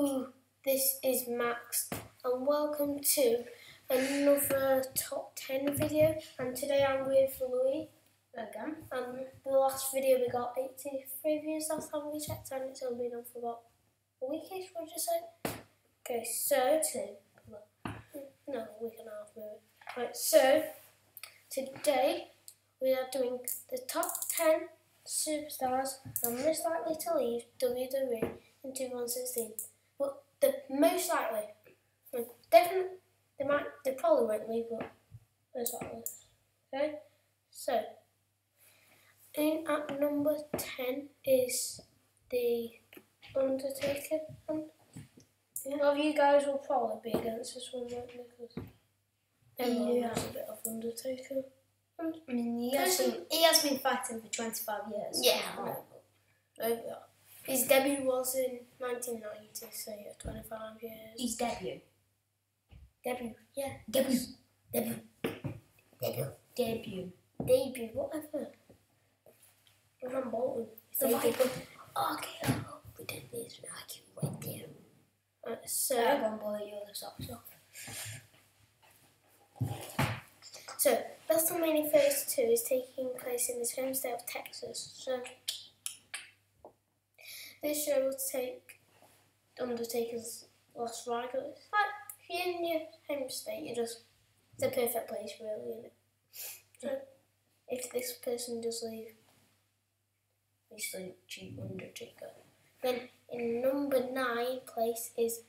Hello, this is Max, and welcome to another top 10 video. And today I'm with Louis again. And the last video we got 83 views last time we checked, and it's only been on for about a weekish, would you say? Okay, so today, no, a week and a half maybe. Right, so today we are doing the top 10 superstars are most likely to leave WWE in 2016. The most likely, definitely, they might, they probably won't leave, but most likely. Okay, so in at number 10 is the Undertaker. Lot of you guys will probably be against this one, won't you? Because everyone Yeah. loves a bit of Undertaker. I mean, he has, been, he has been fighting for 25 years. Yeah, I. Over that. His debut was in 1990, so yeah, 25 years. His debut. Debut, yeah. Debut. Debut. Debut. Debut. Debut, whatever. I'm Bolton. The Debut. Viper. Okay, oh, we did this. I can wait there. Right, so, I'm going to blow your socks off. so WrestleMania Phase 2 is taking place in his home state of Texas. So, this show will take Undertaker's Las Vegas. Like, if you're in your home state, you're just, it's a perfect place, really, isn't it? So, if this person does leave, the cheap Undertaker. Then in number nine place is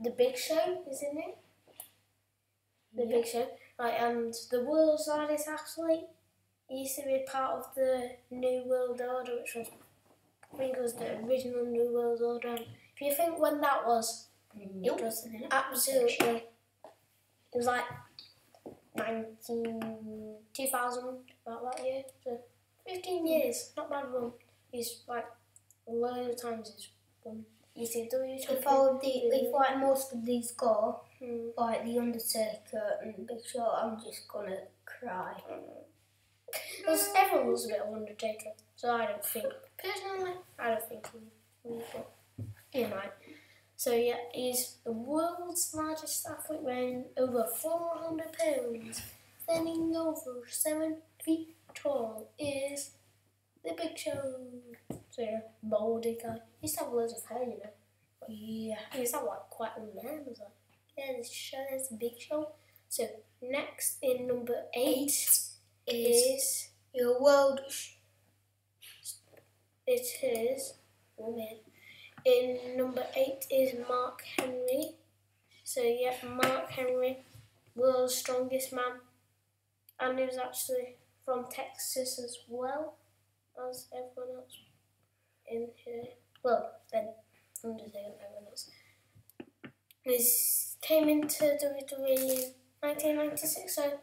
the Big Show, isn't it? The Yeah. Big Show, right? And the world's largest athlete. He used to be part of the New World Order, which was I think it was the original New World Order. If you think when that was, it was absolutely. It was like 19, 2000, about that year. So 15 years, not bad run. He's like a load of times he's won ECW. If, all the, if like most of these go, Hmm. like The Undertaker and Big Show, I'm just to cry. Because everyone was a bit of Undertaker, so I don't think, personally, I don't think we will. but he might. So yeah, he's the world's largest athlete weighing over 400 pounds, standing over 7 feet tall, is the Big Show. So yeah, baldy guy. He used to have loads of hair, you know. Yeah. He used to have like quite a man, was like, yeah, this show is a big show. So next in number 8 is Your world. It is. Oh man. In number eight is Mark Henry. So yeah, Mark Henry, world's strongest man, and he was actually from Texas as well as everyone else in here. Well, then I'm Undertaker and everyone else. He came into WWE in 1996, so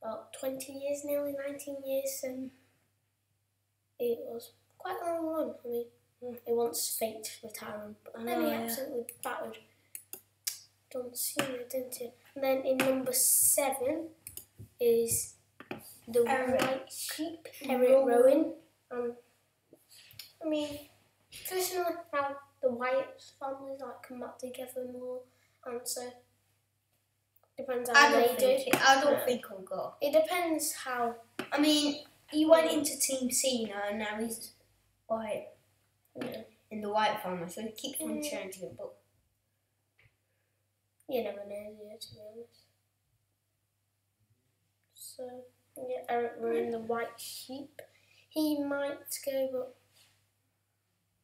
about 20 years, nearly 19 years. Um, it was quite a long run. I mean, he once faked retirement, but I then know, he yeah. absolutely battered John Cena, didn't he? And then in number seven is the Eric White Sheep, Eric Rowan. Rowan. Um, I mean, personally, how the Wyatt families like come back together more, and so depends how I they don't do. it, I don't think I'll go. It depends how. I mean, he went into Team Cena and now he's like Yeah. in the Wyatt family, so he keeps on Mm. changing it. But You never know, you, to be honest. So, yeah, Eric Rowan, the white sheep. He might go, but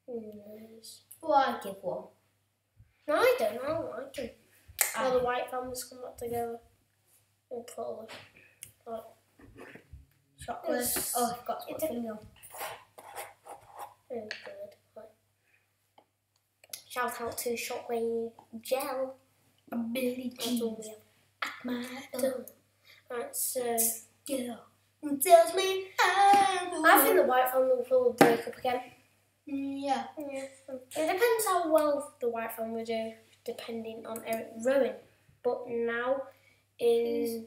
who knows? well, I give one. No, I don't. I don't like him. I All the Wyatt families come back together. And probably. Like, Chocolate. Yes. Oh, I've got to It put finger. Really good. Like, shout out to Shockwave Gel. Billy That's all Jean. we have At my door. Right, so. Yeah. Tells me I'm I think the Wyatt family will probably break up again. Yeah. Yeah. It depends how well the Wyatt Family will do, depending on Eric Rowan. But now in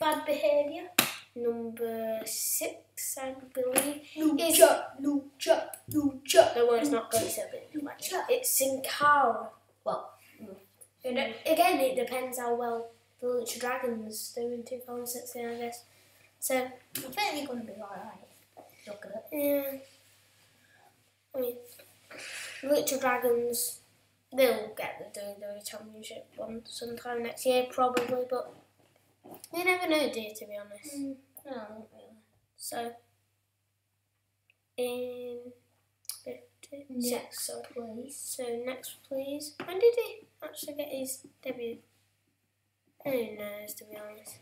Bad behaviour. Number six, I believe. Is- Lucha, lucha, lucha. No one is not going to be Lucha. It's Sin Cara. Well, it- again, it depends how well the Lucha Dragons do in 2016, I guess. So, I think they're going to be alright. Look at it. yeah. I mean, Lucha Dragons, they'll get the WWE Championship one sometime next year, probably, but you never know, do you, to be honest? Mm, no, not really. So, in 56, Next, sorry. please. So next, please. When did he actually get his debut? Who knows, to be honest.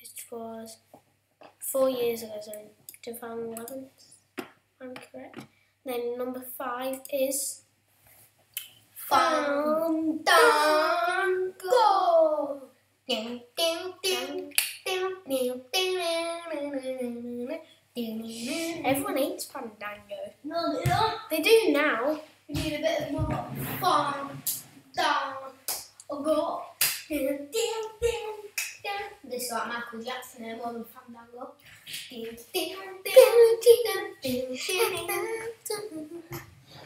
It was four years ago, so 2011. if I'm correct. Then number five is Fandango. Everyone hates Fandango. No, they don't. They do now. We need a bit more fun. Down. Or go. This is like Michael Jackson here, more than Fandango.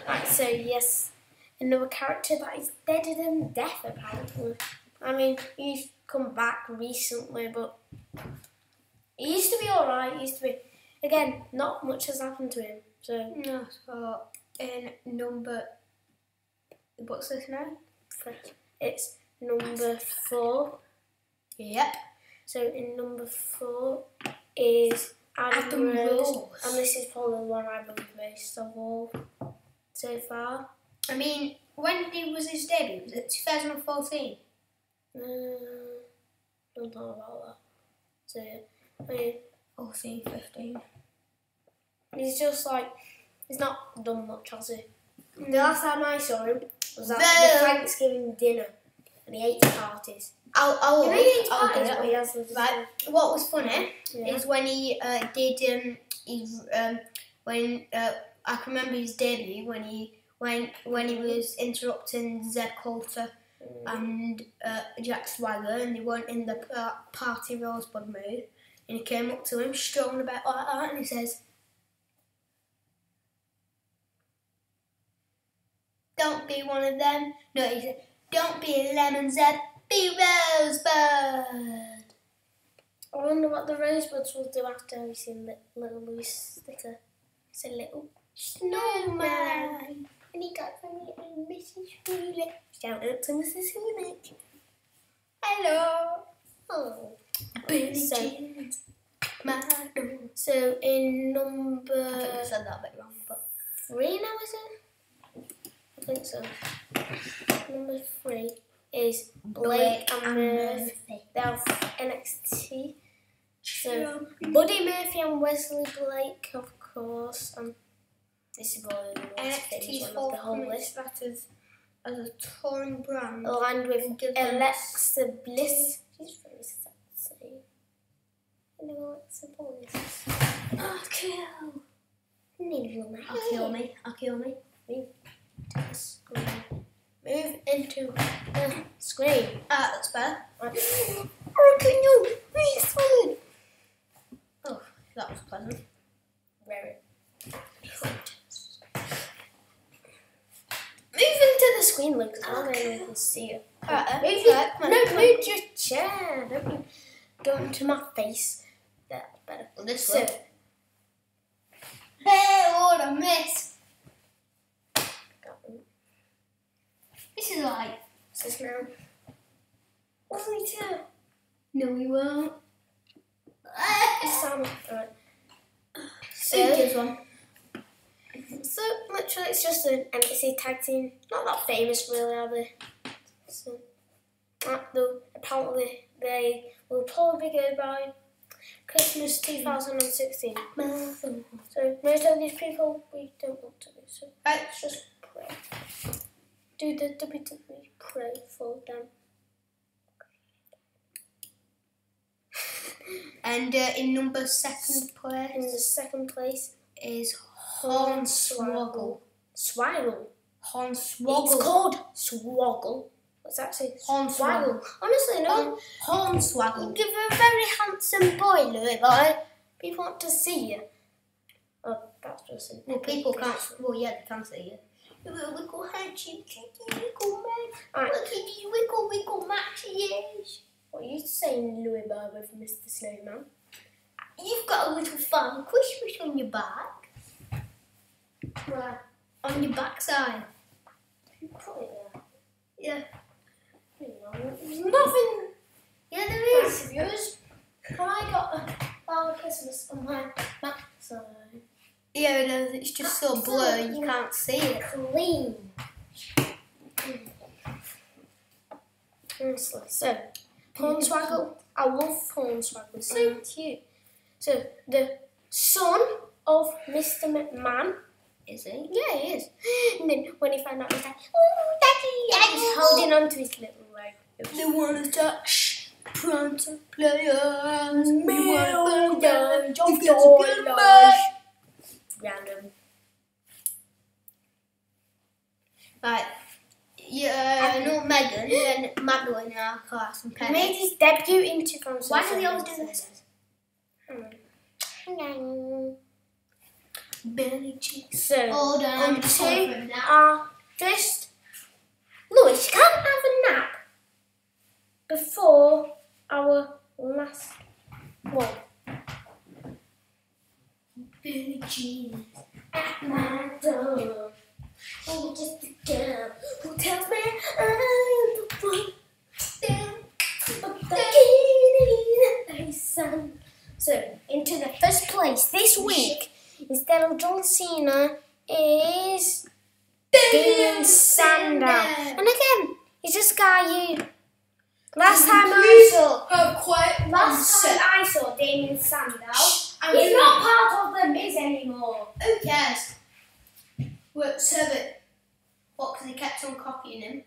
Right, so yes, another character that is deader than death apparently. I mean, he's come back recently, but he used to be alright. He used to be again. Not much has happened to him. So No, so in number. What's this now? it's number four. Yep. So in number four is Adam, Adam Rose, Rose. and this is probably the one I believe most of all so far. I mean, when did, was his debut? Was it 2014? Uh, don't know about that. So I mean. 14, 15. He's just like he's not done much, has he? The last time I saw him was at the Thanksgiving dinner, and he ate parties. I'll, I'll, he ate I'll parties, get but it. he has those- Right. What was funny Yeah. is when he uh, did um, he, um when uh, I can remember his debut when he when when he was interrupting Zeb Colter and uh, Jack Swagger and they weren't in the par- party rosebud mood and he came up to him strolling about like that and he says Don't be one of them. No, he said, Don't be a lemon Zeb, be rosebud. I wonder what the Rosebuds will do after we've seen the little Louis sticker. It's a little snowman. And he got from little Mrs. Hewlett. Shout out to Mrs. Hewlett. Hello. Oh. Billie So- So in I think I number said that a bit wrong, but three now, is it? I think so. Number three is Blake, and Murphy. They're NXT. So Buddy Murphy and Wesley Blake, of course. And this is probably the most NXT's one of the whole list. started as a touring brand. Aligned with Alexa Bliss. She's very sexy. Know Alexa Bliss. I'll kill. Needle I'll kill me. I'll kill me. Screen. Move into the screen. Ah, that's better. Oh, can you Oh, that was pleasant. Very. Move into the screen, Luke, I don't know if you can see it. Alright, Move your, right, come no, move your chair. Don't move- go into my face. That's better. This So, way. Hey, what a miss. This is like. this now. Only two. No, we won't. Sam. Alright. So, one? So literally, it's just an NXT tag team. Not that famous, really, are they? So, though apparently they will probably be good by Christmas 2016. So most of these people we don't want to do. So let's just pray. Do the WWE pray for them. And uh, in number second place, In the second place, is Hornswoggle. Swaggle. Hornswoggle. It's called Swoggle. What's that say? Hornswoggle. Honestly, no. Hornswoggle. You're a very handsome boy, Louis, but people want to see you. Oh, that's just an Well, people can't. Well, yeah, they can see you. You're a little handsome, cheeky little Look at these wiggle wiggle ears. What are you saying, Louis Barber Mr. Snowman? You've got a little Father Christmas on your back. Where? On your backside. You put it there. Yeah. There's nothing Yeah, there is. of yours. I got a Father Christmas on my backside. Yeah, no, it's just so blurry you can't see it. Clean. Honestly, so Hornswoggle, I love Hornswoggle, so mm. cute. So the son of Mr. McMahon, Is it? yeah, he is. And then when he found out, he's like, "Oh, daddy!" And he's holding on to his little leg. They want to touch pronto players. Millions of You've got to get dollars. Random. Right. Yeah, I know Megan and Madeline in our class and He Penny. made his debut in 2007. Why do they always do this? Hmm. Billy cheeks. So, Hold on, on I'm just to over now. our first. Louis, you can't have a nap before our last one. Billy cheeks. At my door, oh, just a girl who tells me I'm the one. But the key is sun. So, into the first place this week, instead of John Cena, is Damien Sandow. And again, he's just a guy you. Last time I saw, quiet. last time I saw Damien Sandow, I'm he's not part of the Miz anymore. Who cares? What, so that. What, because he kept on copying him?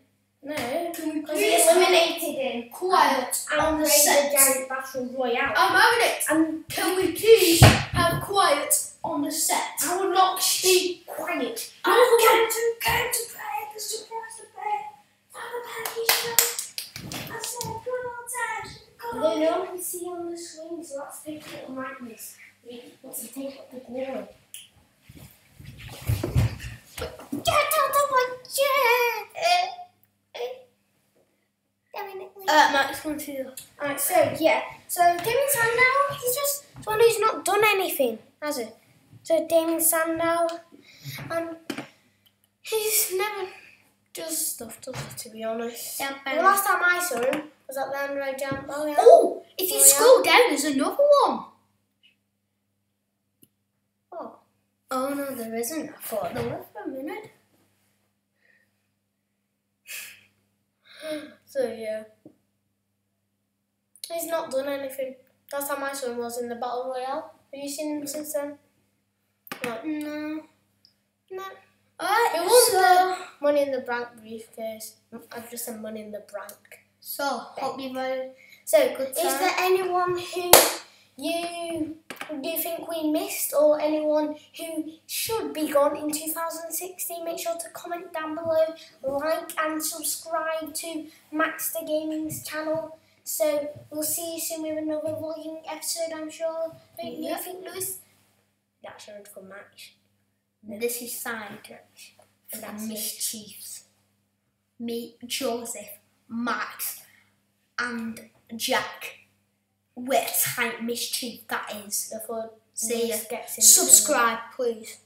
No, Can we because he eliminated him. quiet on and the set? Battle Royale. I'm having it. And Can we please have quiet on the set? I will not be quiet. I'm going to go to play the surprise to play. Father Paddy show. I said good old times. Good They old no one can see on the screen, so let's take it on lightness. We want to take up the glory. Get out of my chair. Uh, Max, come to you. Alright, so yeah. So Damien Sandow, he's just someone who's not done anything, has he? So Damien Sandow, and he's never does stuff, does he, to be honest? Yeah, The last time I saw him was at the Android Jam. Oh, yeah. Oh, if you Oh, yeah. scroll down, there's another one. Oh. Oh no, there isn't. I thought there was for a minute. So yeah. He's not done anything. That's how saw him was in the Battle Royale. Have you seen him since then? No. No. No. Alright, He won so, the Money in the Bank briefcase. I've just said Money in the Bank. so hope you voted. So, Good is there anyone who you do you think we missed, or anyone who should be gone in 2016? Make sure to comment down below, like and subscribe to Max the Gaming's channel. So we'll see you soon with another vlogging episode. I'm sure. Don't you Yep. think, Lewis? That's your for Max. This is signed And that's mischiefs. Me, Joseph, Max, and Jack. What a tight mischief that is. Before See ya. Lewis gets into- Subscribe, please.